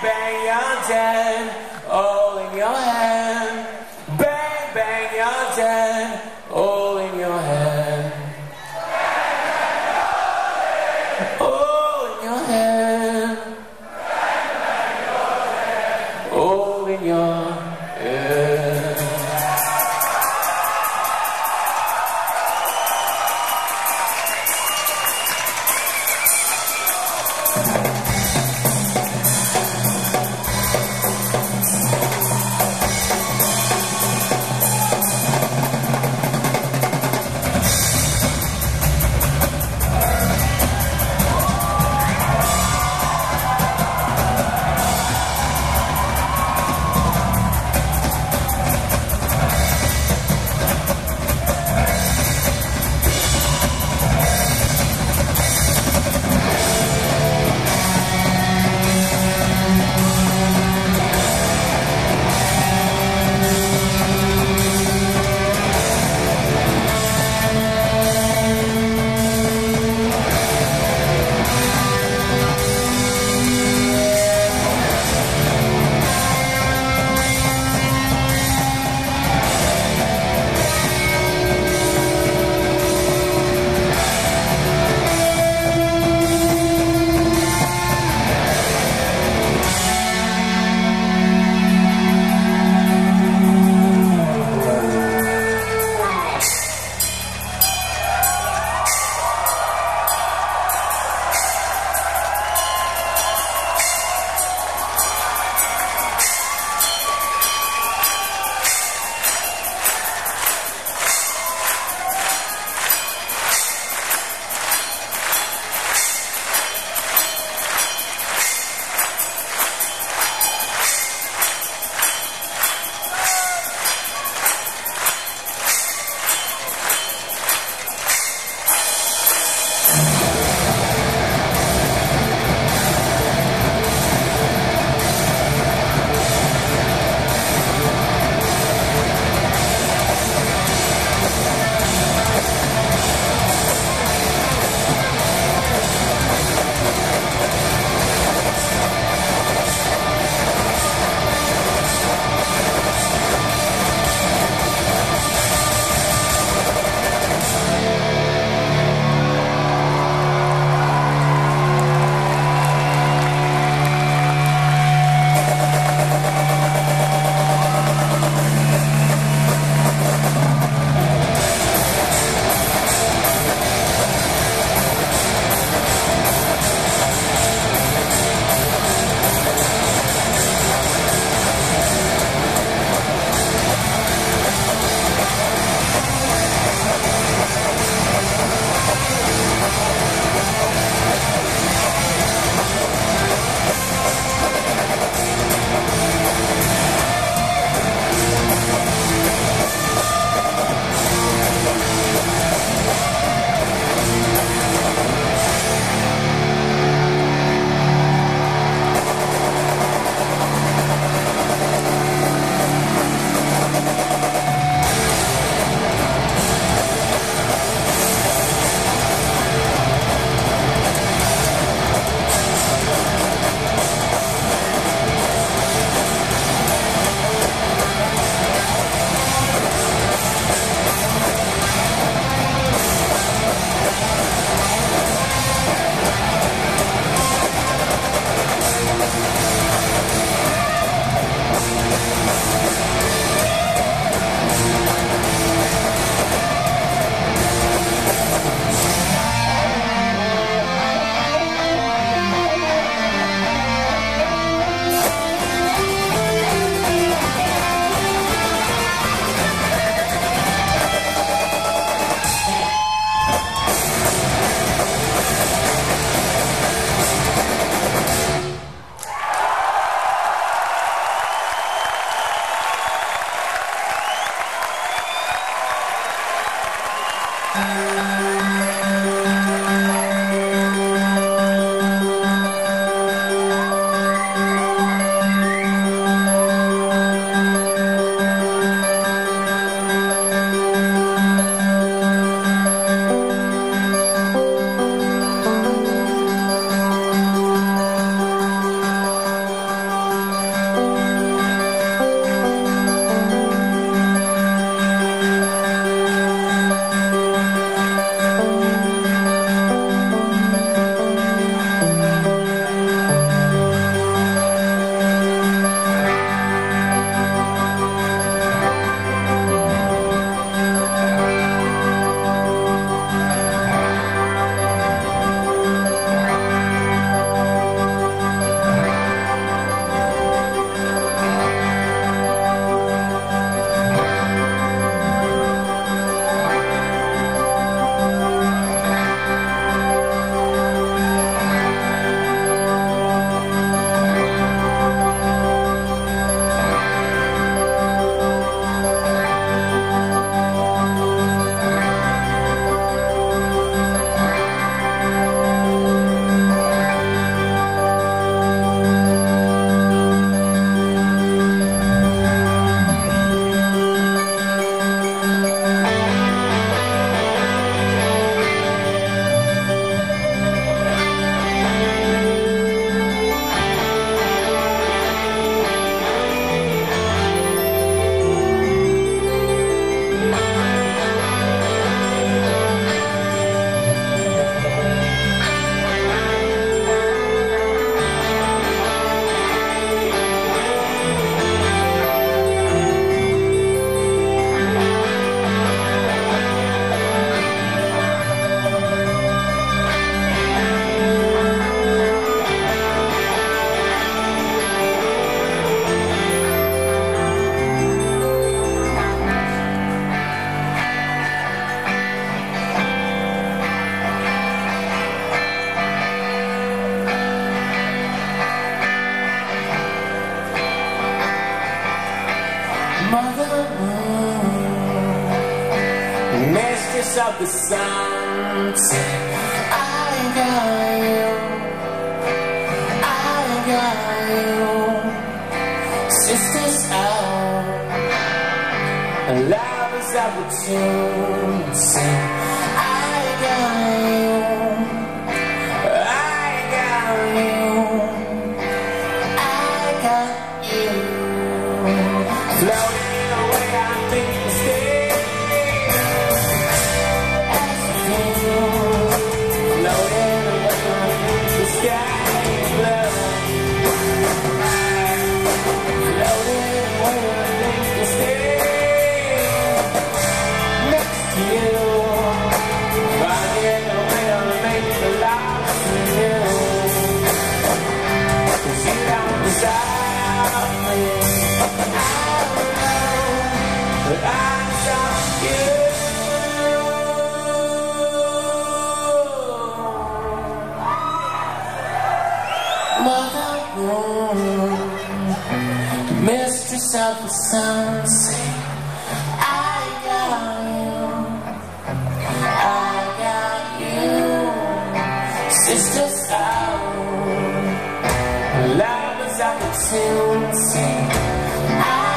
Bang, you're dead, all in your hand. Lovers of the tune, sing, I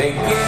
they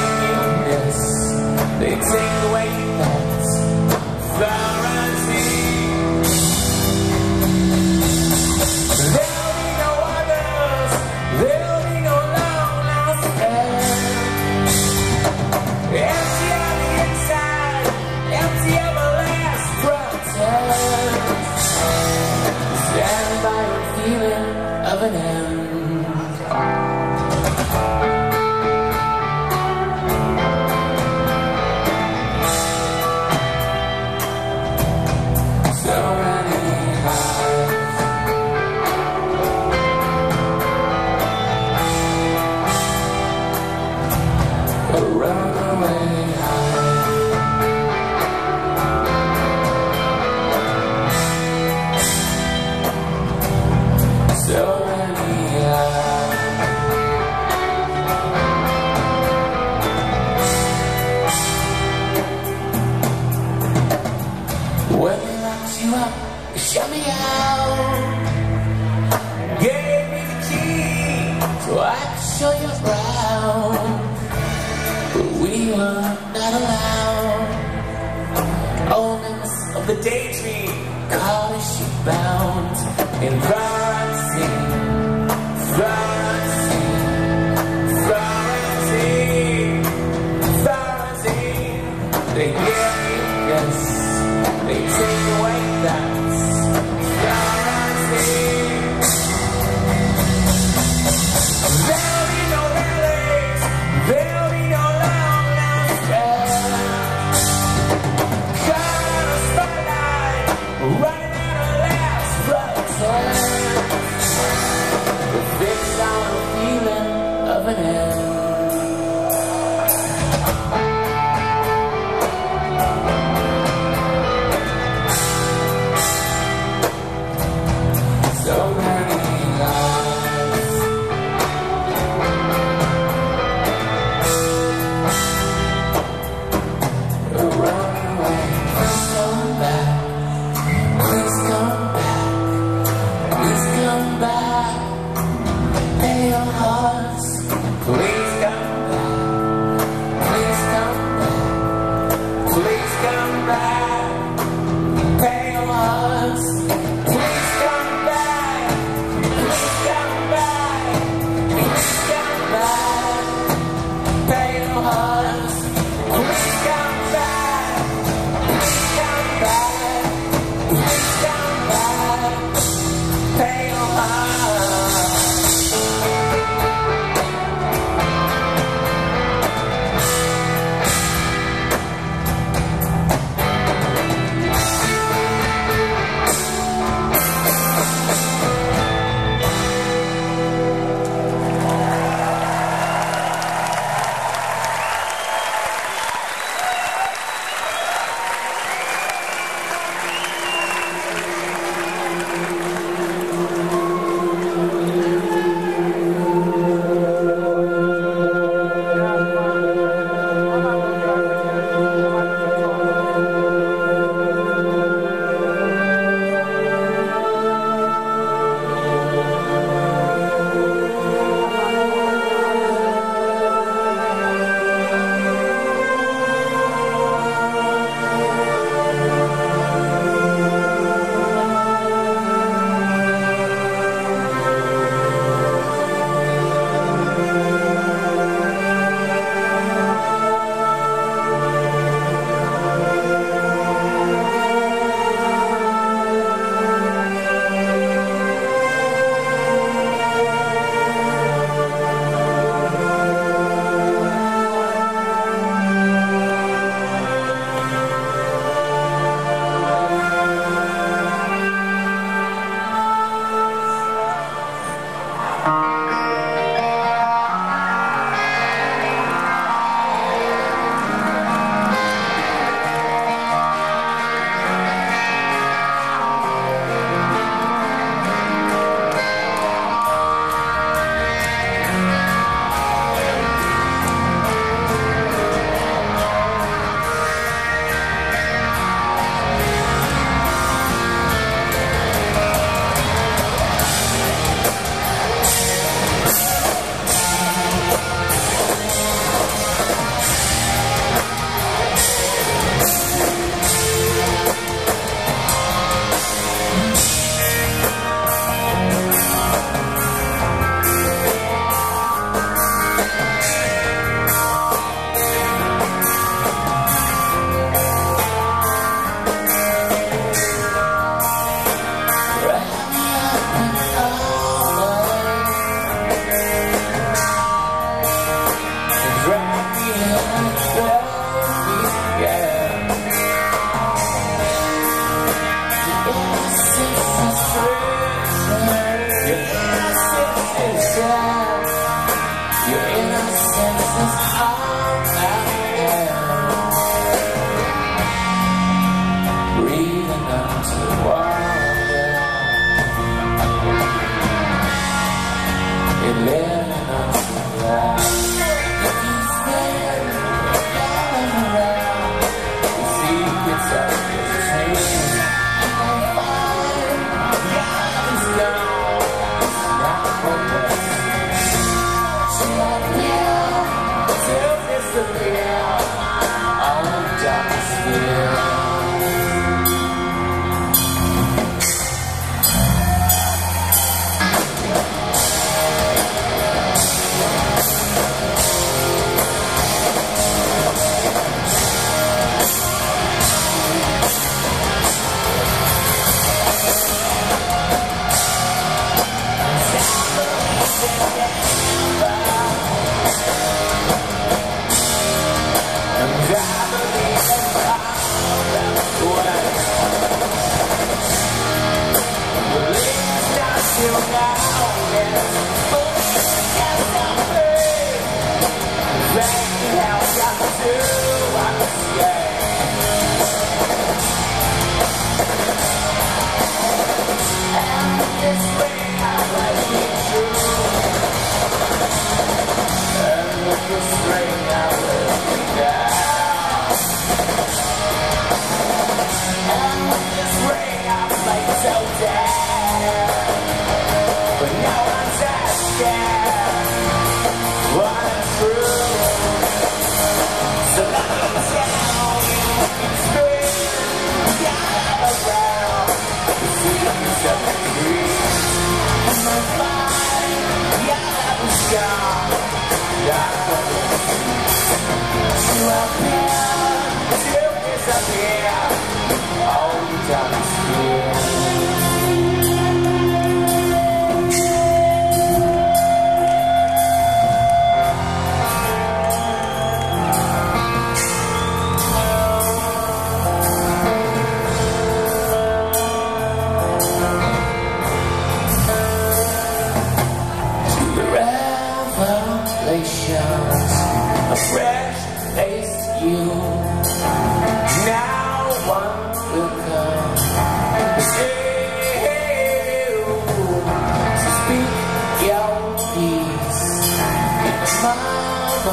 You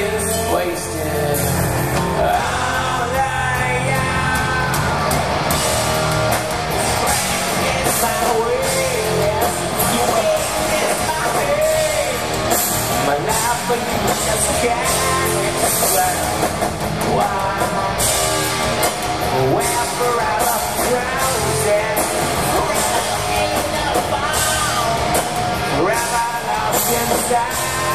is wasted. All I am. My my pain. My life can't. Why? Where forever frozen. Forever lost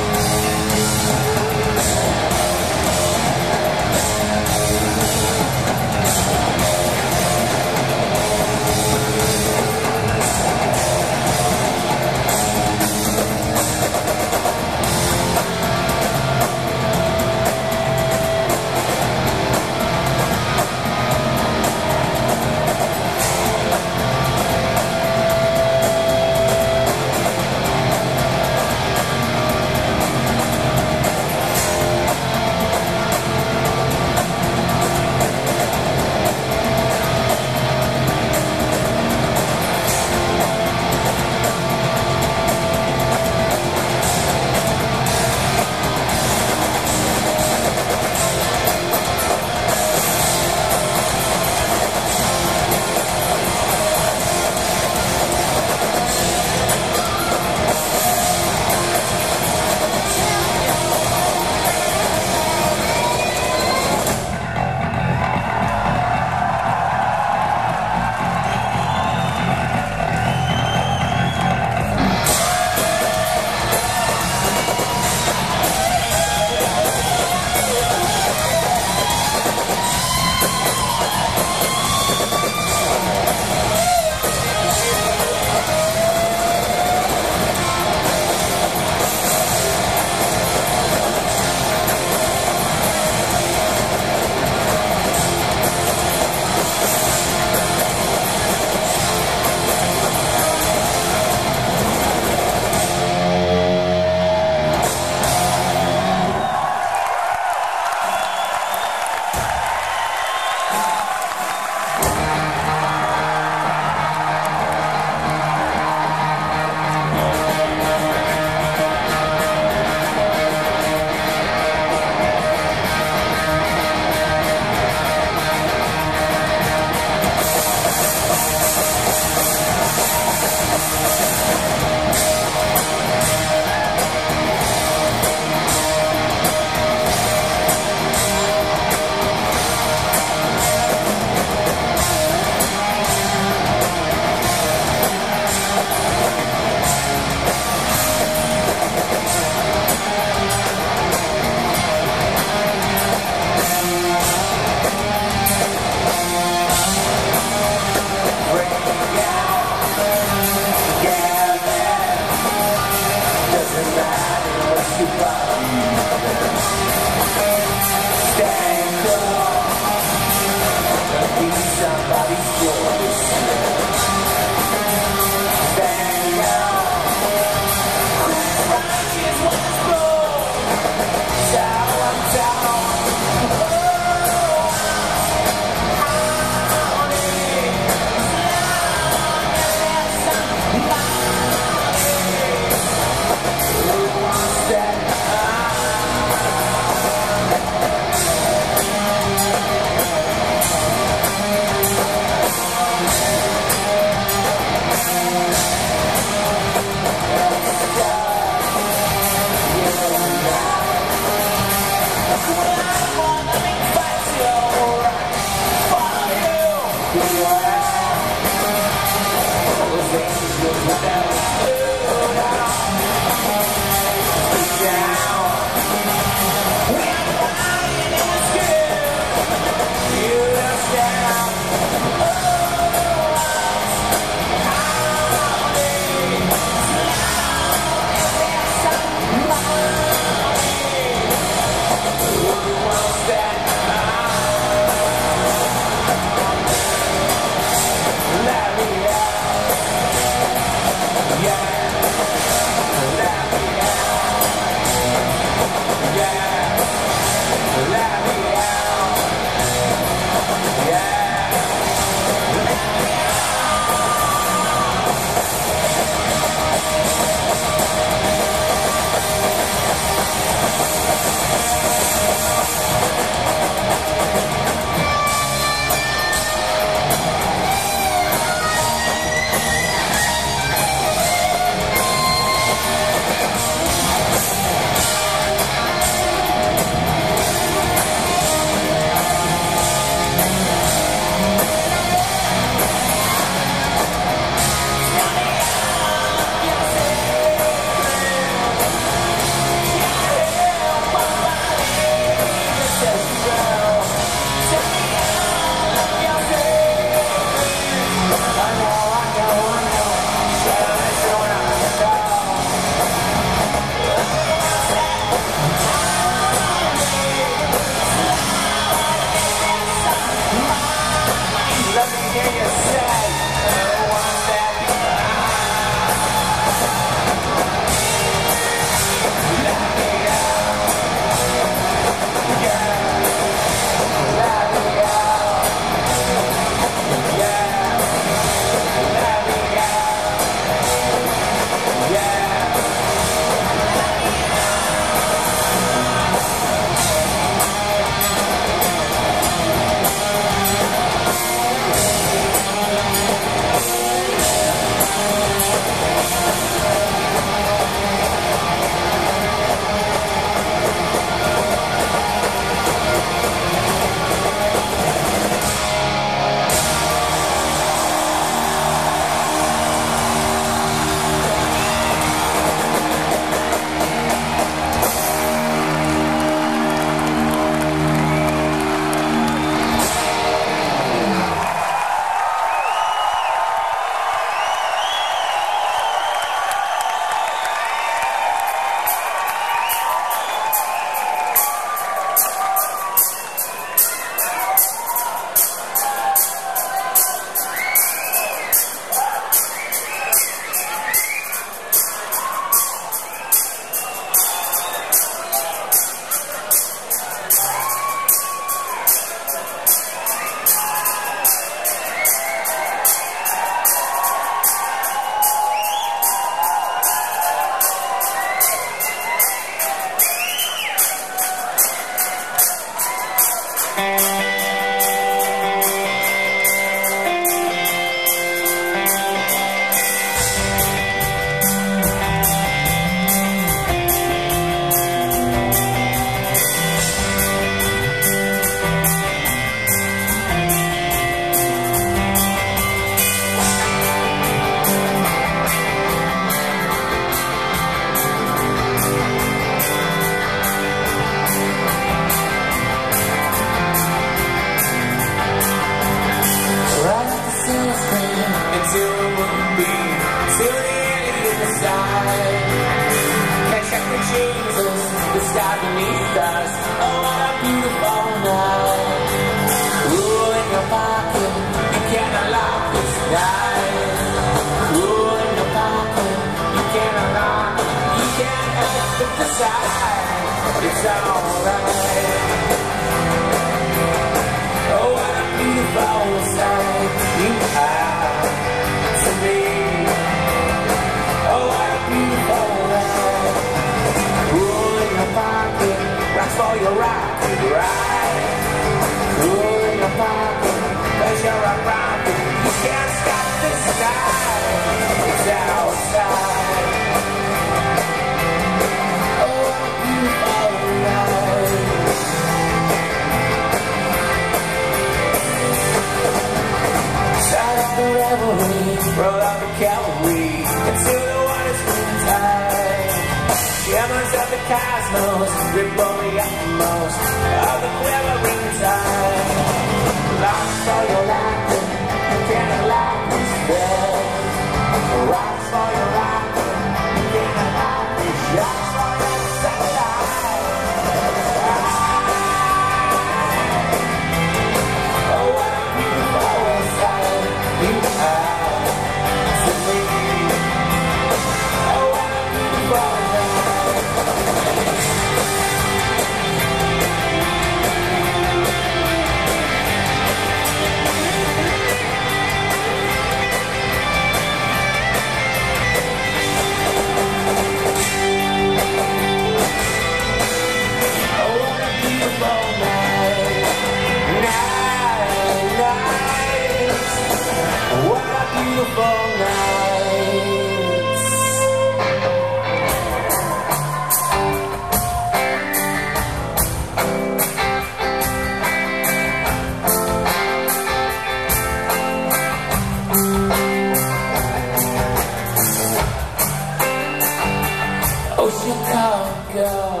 Oh, Chicago girl,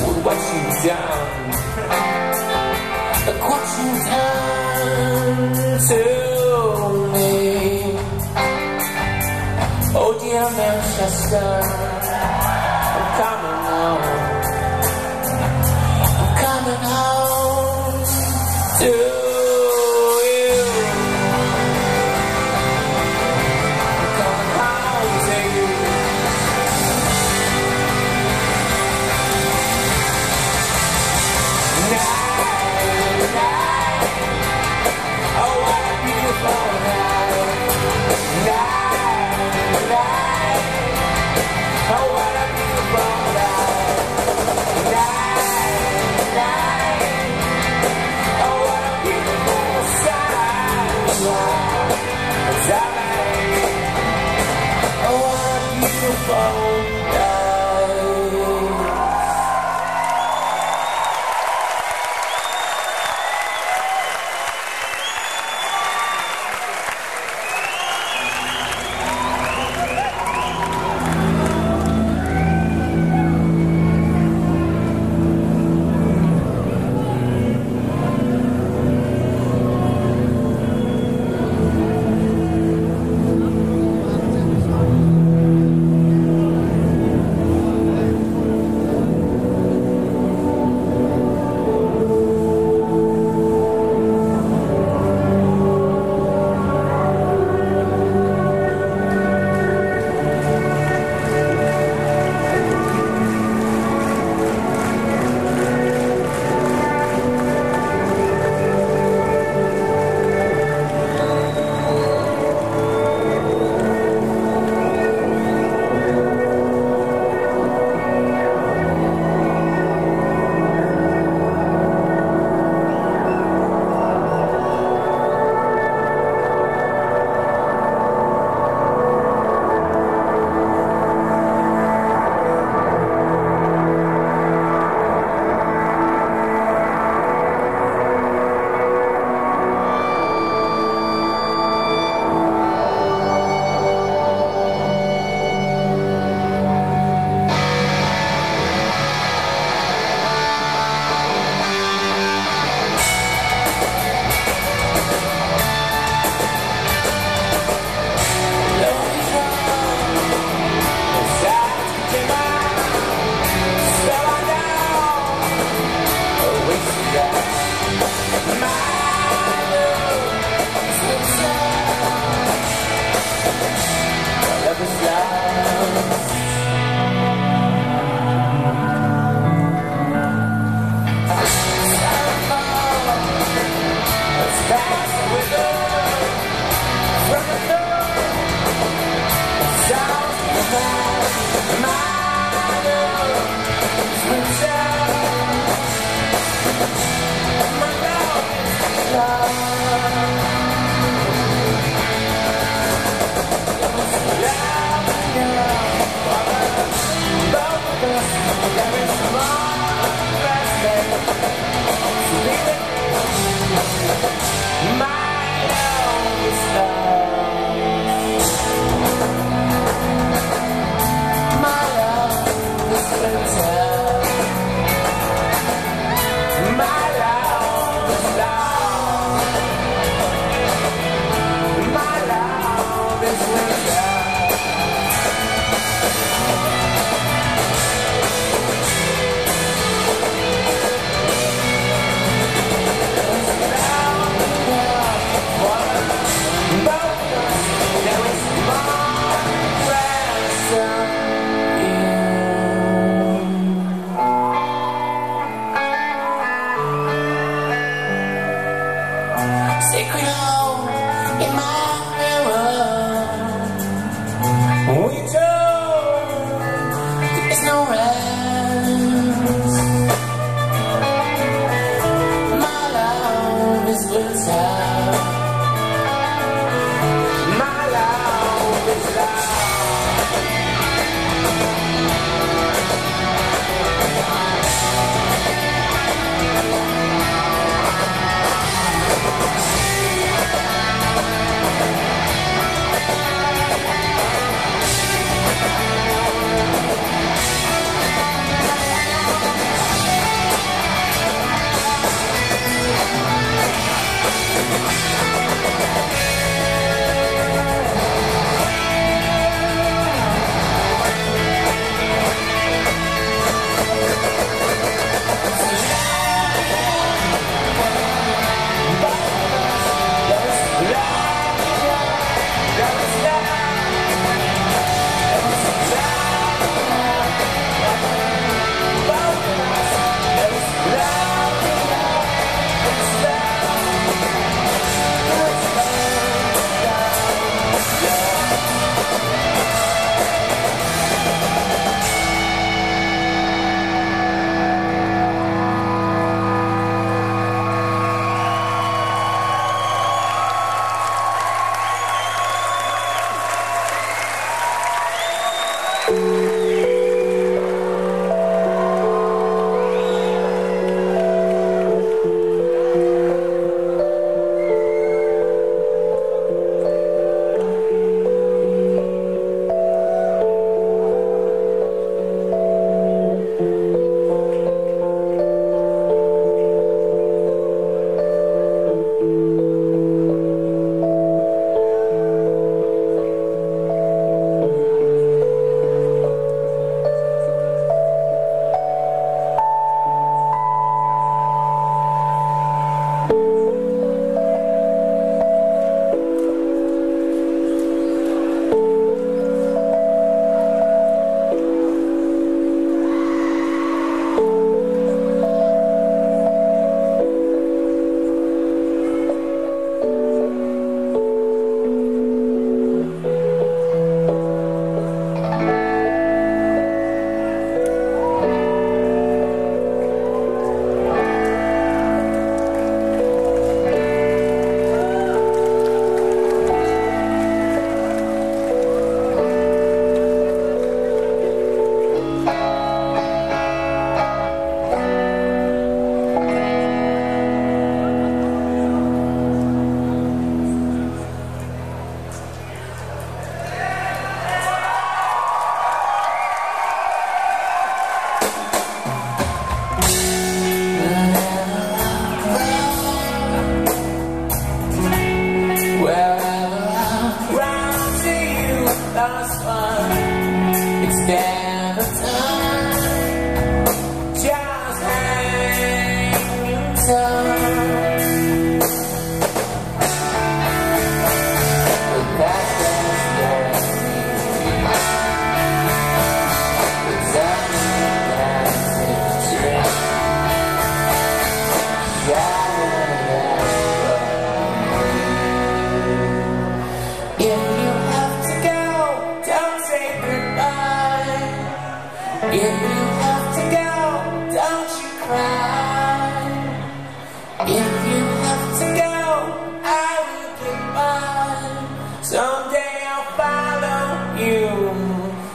we we'll you down. The what you've to me. Oh, dear Manchester, I'm coming.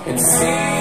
And see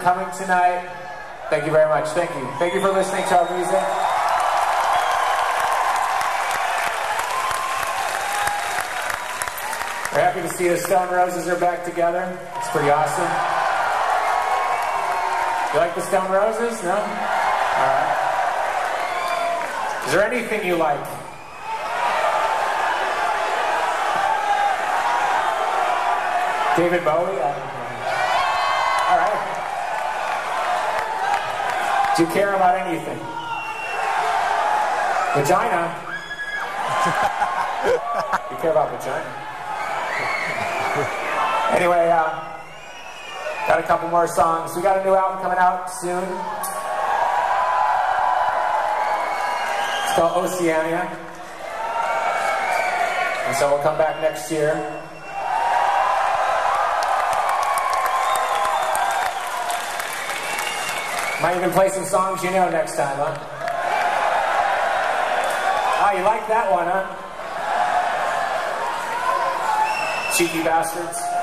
coming tonight. Thank you very much. Thank you. Thank you for listening to our music. We're happy to see the Stone Roses are back together. It's pretty awesome. You like the Stone Roses? No? All right. Is there anything you like? David Bowie? You care about anything? Vagina? you care about vagina? anyway, uh, got a couple more songs. We got a new album coming out soon. It's called Oceania. And so we'll come back next year. Might even play some songs you know next time, huh? Oh, you like that one, huh? Cheeky bastards.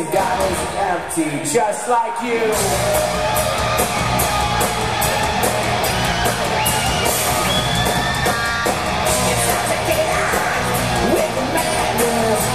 And is empty, just like you. The madness,